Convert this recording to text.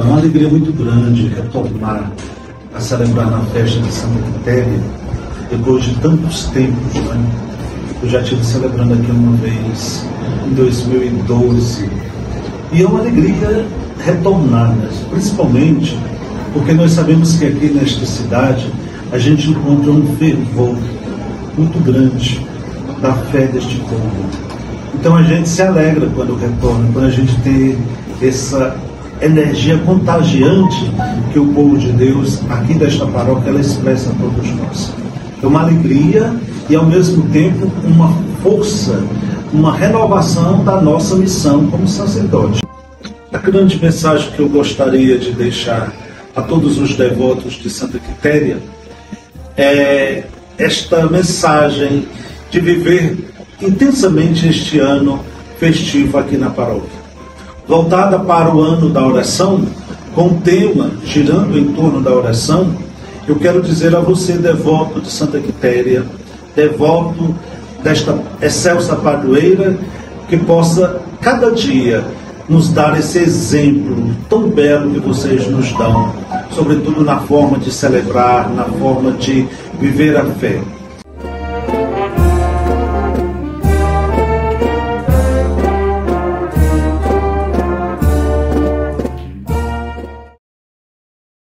alegria muito grande retornar a celebrar na festa de Santa Quitéria, depois de tantos tempos, né? Eu já estive celebrando aqui uma vez, em 2012. E é uma alegria retornar, né? principalmente porque nós sabemos que aqui nesta cidade a gente encontra um fervor muito grande da fé deste povo. Então a gente se alegra quando retorna, quando a gente tem essa energia contagiante que o povo de Deus aqui desta paróquia ela expressa a todos nós. É uma alegria e ao mesmo tempo uma força, uma renovação da nossa missão como sacerdote. A grande mensagem que eu gostaria de deixar a todos os devotos de Santa Quitéria é esta mensagem de viver intensamente este ano festivo aqui na paróquia. Voltada para o ano da oração, com o tema girando em torno da oração, eu quero dizer a você, devoto de Santa Quitéria, devoto desta excelsa padroeira, que possa cada dia nos dar esse exemplo tão belo que vocês nos dão, sobretudo na forma de celebrar, na forma de viver a fé.